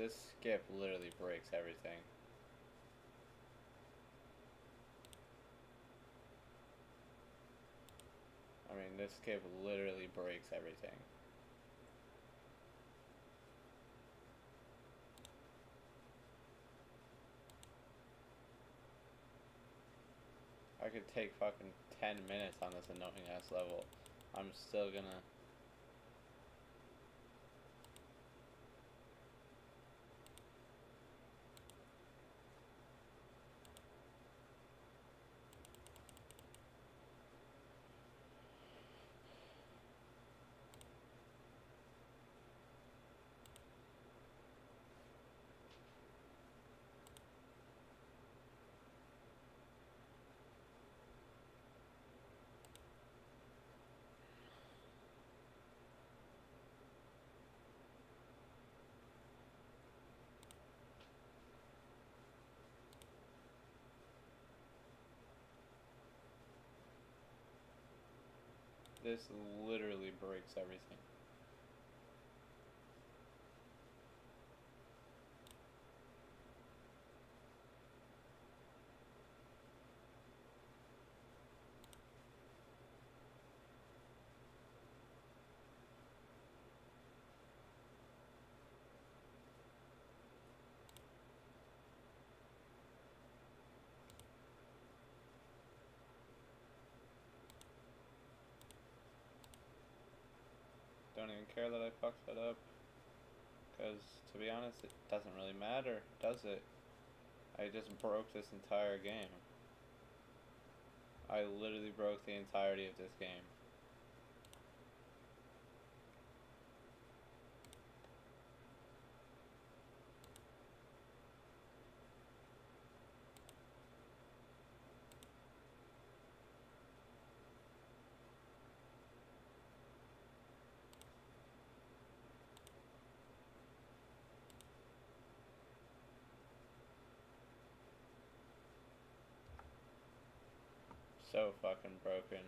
this skip literally breaks everything. I mean, this skip literally breaks everything. I could take fucking 10 minutes on this annoying ass level. I'm still gonna This literally breaks everything. Don't even care that I fucked that up. Because, to be honest, it doesn't really matter, does it? I just broke this entire game. I literally broke the entirety of this game. So fucking broken.